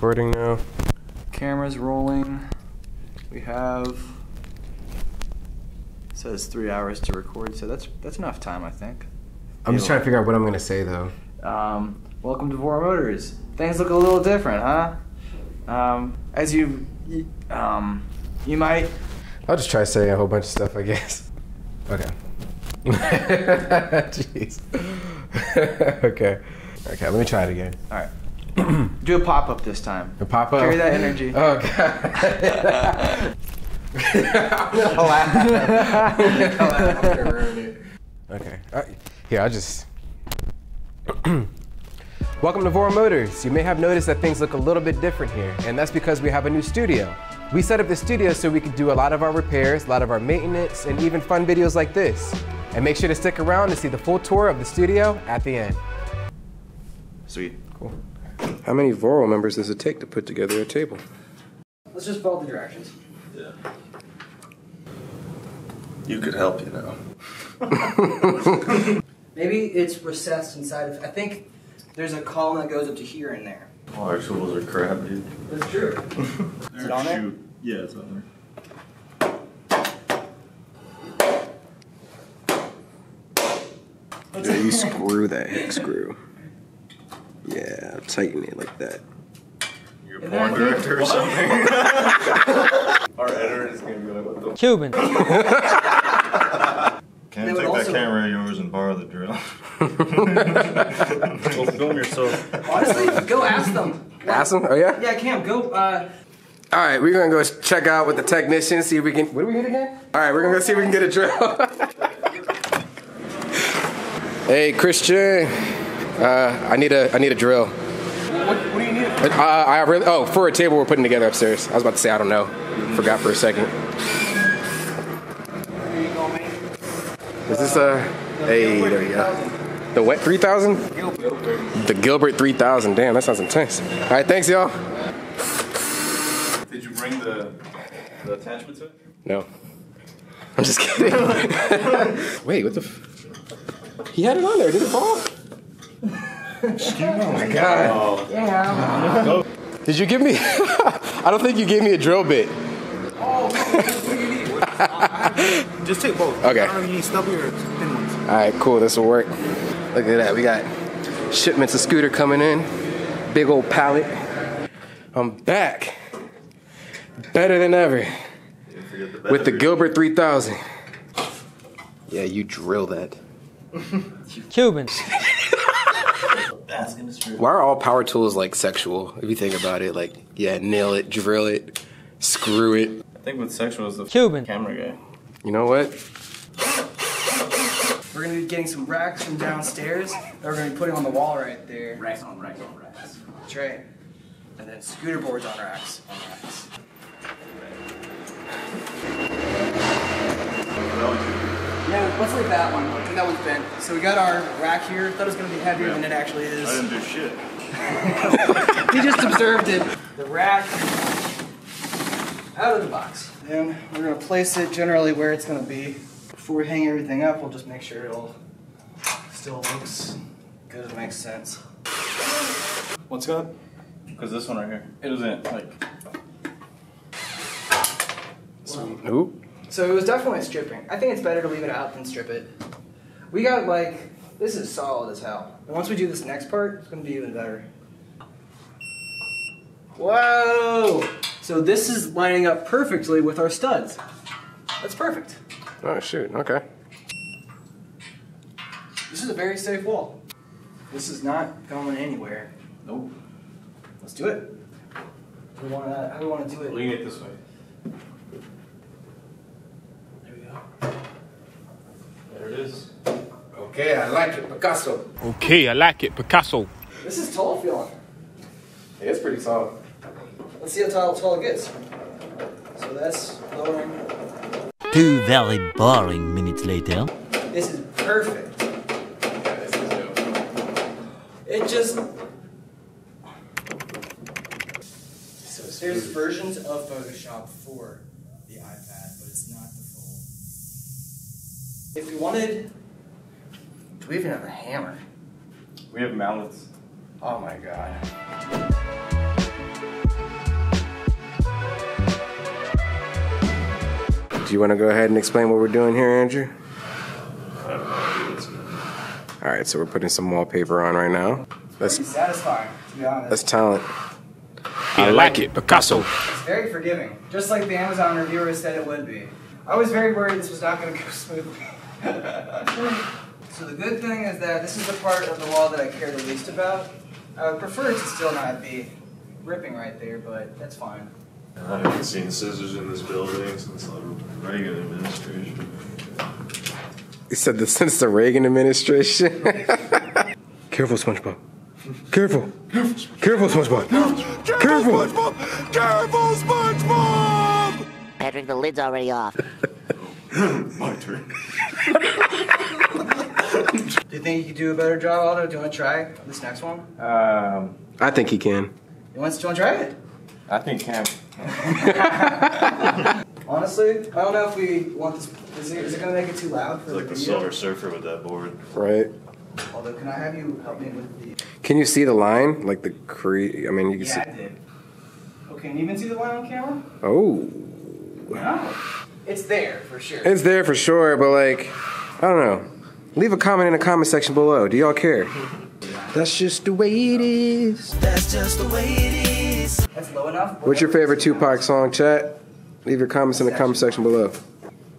Recording now. Cameras rolling. We have says three hours to record, so that's that's enough time, I think. I'm just trying to figure out what I'm gonna say though. Um, welcome to Voro Motors. Things look a little different, huh? Um, as you, um, you might. I'll just try saying a whole bunch of stuff, I guess. Okay. Jeez. okay. Okay, let me try it again. All right. Do a pop up this time. A pop up. Carry that energy. Oh god. I'm gonna laugh. I'm gonna laugh. I'm gonna ruin it. Okay. Here, I'll just. Welcome to Voro Motors. You may have noticed that things look a little bit different here, and that's because we have a new studio. We set up the studio so we could do a lot of our repairs, a lot of our maintenance, and even fun videos like this. And make sure to stick around to see the full tour of the studio at the end. Sweet. Cool. How many Voro members does it take to put together a table? Let's just follow the directions. Yeah. You could help, you know. Maybe it's recessed inside of. I think there's a column that goes up to here and there. All our tools are crap, dude. That's true. Is it on there? Shoot. Yeah, it's on there. Yeah, you screw that hex screw. Yeah, tighten it like that. You're a porn then I think- director or something. our editor is gonna be like, what the Cuban. Can They I would take that camera of yours and borrow the drill? well, film yourself. Honestly, go ask them. Ask them? Oh yeah? Yeah, Cam, go. Uh, All right, we're gonna go check out with the technician, see if we can. What do we get again? All right, we're gonna go see if we can get a drill. hey, Christian, uh, I need a I need a drill. What, what do you need? Uh, I really oh for a table we're putting together upstairs. I was about to say I don't know. Forgot for a second. Is this a? Hey, there you go. The what 3000? The Gilbert 3000. Damn, that sounds intense. All right, thanks y'all. Did you bring the, the attachment to it? No. I'm just kidding. Wait, what the? F- he had it on there. Did it fall? Oh my god. Yeah. Did you give me? I don't think you gave me a drill bit. Oh, just take both. Okay. I don't know if you need stubby or thin ones. All right, cool. This will work. Look at that. We got shipments of scooter coming in. Big old pallet. I'm back. Better than ever. With the Gilbert 3000. Yeah, you drill that. Cuban. Why are all power tools like sexual? If you think about it, like yeah, nail it, drill it, screw it. I think with sexual is the Cuban. camera guy. You know what? we're gonna be getting some racks from downstairs that we're gonna be putting on the wall right there. Racks on racks on racks. That's right. And then scooter boards on racks on racks. No, that one. I think that one's bent. So we got our rack here. Thought it was gonna be heavier than it actually is. I is. didn't do shit. he just observed it. The rack out of the box. Then we're gonna place it generally where it's gonna be. Before we hang everything up, we'll just make sure it'll still looks good and makes sense. What's up? Because this one right here, it doesn't like. Oop. So it was definitely stripping. I think it's better to leave it out than strip it. We got like this is solid as hell. And once we do this next part, it's gonna be even better. Whoa! So this is lining up perfectly with our studs. That's perfect. Oh shoot. Okay. This is a very safe wall. This is not going anywhere. Nope. Let's do it. We want to. How do we want to do it? Lean it this way. There we go. There it is. Okay, I like it, Picasso. Okay, I like it. Picasso. This is tall feeling. It's pretty solid. Let's see how tall, tall it gets. So that's lowering. Two very boring minutes later. This is perfect. It just. So there's versions of Photoshop for the iPad, but it's not the full. If we wanted, do we even have a hammer? We have mallets. Oh my god. Do you want to go ahead and explain what we're doing here, Andrew? All right, so we're putting some wallpaper on right now. That's satisfying, to be honest. That's talent. I like it, Picasso. It's very forgiving, just like the Amazon reviewer said it would be. I was very worried this was not going to go smoothly. so the good thing is that this is the part of the wall that I care the least about. I would prefer it to still not be ripping right there, but that's fine. I haven't seen scissors in this building since the Reagan administration. He said this since the Reagan administration. Careful, SpongeBob. Careful. Careful, SpongeBob. Careful. SpongeBob! Careful, SpongeBob! Patrick, the lid's already off. My turn. Do you think you could do a better job, Aldo? Do you want to try this next one? Um, I think he can. You want, do you want to try it? I think Cam. Honestly, I don't know if we want this. Is it, is it going to make it too loud for It's like the the? Silver Surfer with that board. Right. Although, can I have you help me with the? Can you see the line? Like the cre? I mean, you can Yeah, I see. did. Okay, can you even see the line on camera? Oh, No. It's there for sure. it's there for sure, but like, I don't know. Leave a comment in the comment section below. Do y'all care? That's just the way it is. That's just the way it is. That's low enough. What's your favorite Tupac song, chat? Leave your comments in the comment section below.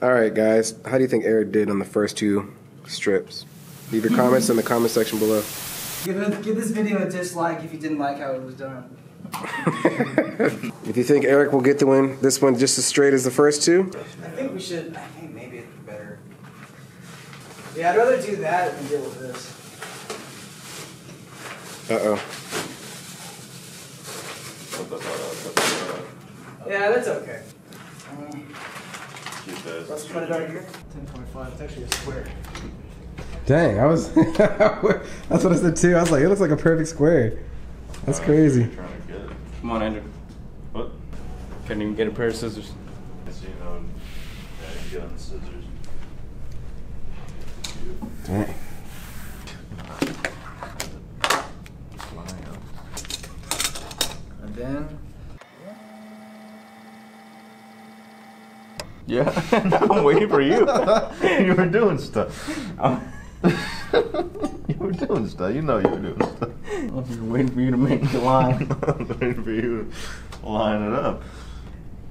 All right, guys. How do you think Eric did on the first two strips? Leave your comments in the comment section below. Give, it, give this video a dislike if you didn't like how it was done. If you think Eric will get the win, this one just as straight as the first two, I think we should. I think maybe it's better. Yeah, I'd rather do that than deal with this. uh oh. Yeah, that's okay. Um, Keep that. let's put it right here. 10.5. It's actually a square. Dang, I was. that's what I said too. I was like, it looks like a perfect square. That's crazy. Trying to get it. Come on, Andrew. What? Couldn't even get a pair of scissors. It's, you know, yeah, you get on the scissors. Dang. And then Yeah, I'm waiting for you. you were doing stuff. you were doing stuff. You know you were doing stuff. I'm just waiting for you to make the line. I'm waiting for you to line it up.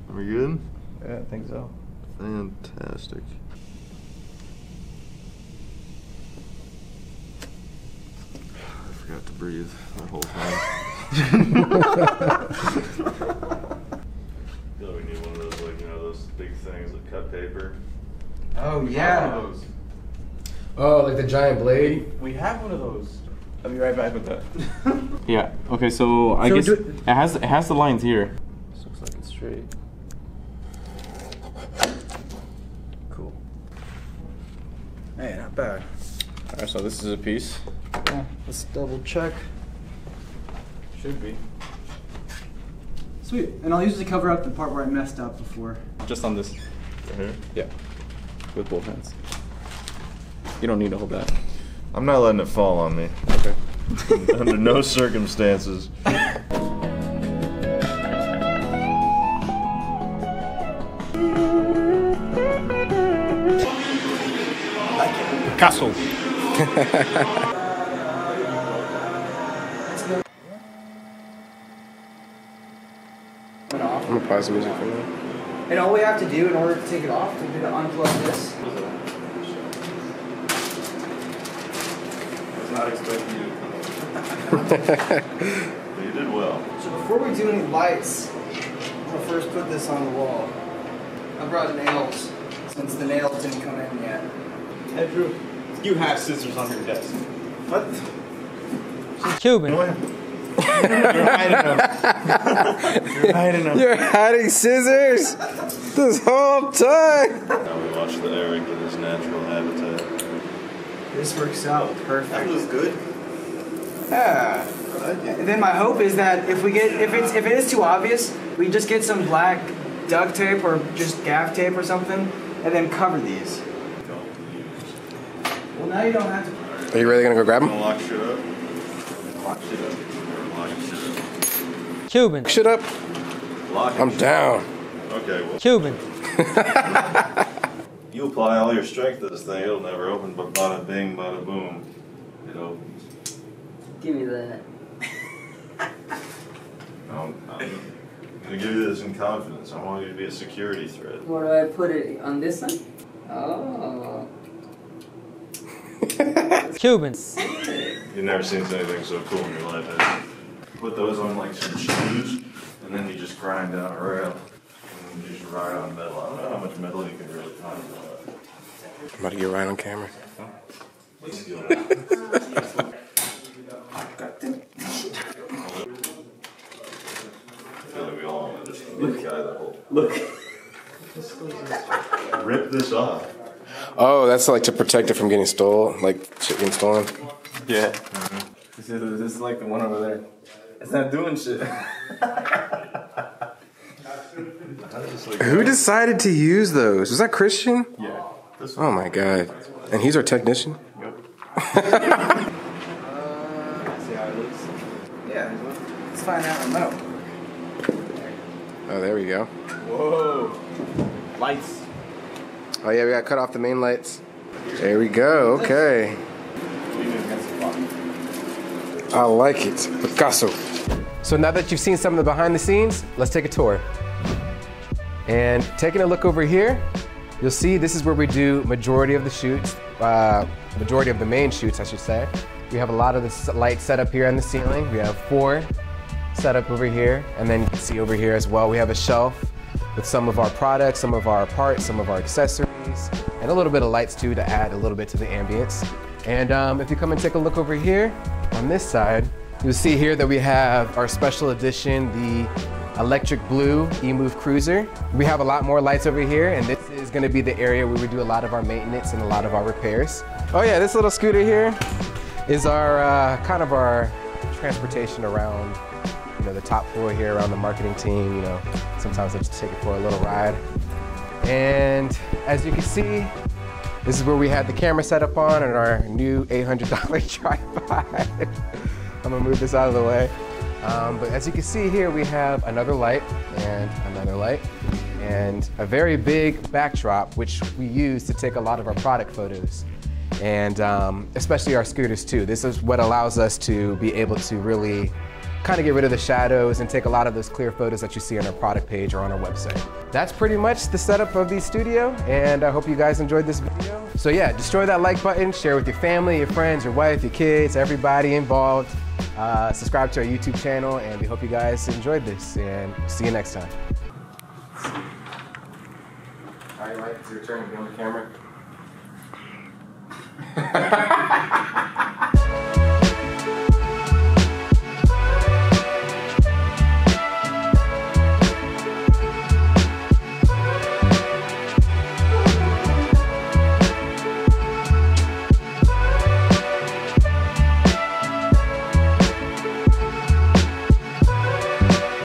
Are we good? yeah, I think so. Fantastic. Forgot to breathe that whole time. feel like we need one of those, like, you know, those big things that cut paper. Oh, One of yeah. those. Oh, like the giant blade. We have one of those. I'll be right back with that. yeah. Okay. So I So guess it, it- has it has the lines here. This looks like it's straight. Cool. hey, not bad. All right. So this is a piece. Yeah, let's double check. Should be Sweet. And I'll usually cover up the part where I messed up before. just on this. Right here? Yeah. With both hands. You don't need to hold that. I'm not letting it fall on me. Okay. Under no circumstances. Picasso. gonna pause the music for now. And all we have to do in order to take it off would be to unplug this. I was not expecting you to But you did well. So before we do any lights, I'll first put this on the wall. I brought nails since the nails didn't come in yet. Andrew, you have scissors on your desk. What? Cuban. You're hiding them. You're hiding them. You're hiding scissors this whole time. Now we watch the Eric in his natural habitat. This works out perfect. That was good. Yeah. And then my hope is that if we get if it's if it is too obvious, we just get some black duct tape or just gaff tape or something, and then cover these. Well, now you don't have to. Are you really gonna go grab Wanna him? lock shit up? Lock shit up. Or lock shit up. Cuban. Shut up. Lock I'm down. Okay, well, Cuban. You apply all your strength to this thing, it'll never open, but bada bing, bada boom, it opens. Give me that. Um, I'm gonna give you this in confidence. I want you to be a security threat. Where do I put it? On this one? Oh. Cubans. You've never seen anything so cool in your life. Have you? Put those on like some shoes, and then you just grind down a rail, and you just ride on metal. I don't know how much metal you can really find. I'm about to get right on camera. Let's feel it. I feel like we all want to just be the guy that will Look. rip this off. Oh, that's like to protect it from getting stolen, like shit getting stolen. Yeah. Mm-hmm. This is, this is like the one over there. It's not doing shit. Who decided to use those? Was that Christian? yeah. Oh my god. And he's our technician? Uh, see how it looks. Yeah, let's find that remote. Oh, there we go. Whoa. Lights. Oh yeah, we got to cut off the main lights. There we go. Okay. I like it. Picasso. So now that you've seen some of the behind the scenes, let's take a tour. And taking a look over here, you'll see this is where we do majority of the shoots, uh, majority of the main shoots, I should say. We have a lot of the lights set up here on the ceiling. We have four set up over here, and then you can see over here as well, we have a shelf with some of our products, some of our parts, some of our accessories, and a little bit of lights too to add a little bit to the ambience. And um, if you come and take a look over here on this side, you'll see here that we have our special edition, the electric blue eMove Cruiser. We have a lot more lights over here, and this is gonna be the area where we do a lot of our maintenance and a lot of our repairs. Oh yeah, this little scooter here is our uh, kind of our transportation around you know the top floor here around the marketing team you know sometimes i just take it for a little ride and as you can see this is where we had the camera set up on and our new $800 tripod. I'm gonna move this out of the way. Um, but as you can see here we have another light and another light and a very big backdrop which we use to take a lot of our product photos. And um, especially our scooters too. This is what allows us to be able to really kind of get rid of the shadows and take a lot of those clear photos that you see on our product page or on our website. That's pretty much the setup of the studio and I hope you guys enjoyed this video. So yeah, destroy that like button, share with your family, your friends, your wife, your kids, everybody involved. Uh, subscribe to our YouTube channel and we hope you guys enjoyed this and see you next time. All right, Mike, it's your turn to be on the camera.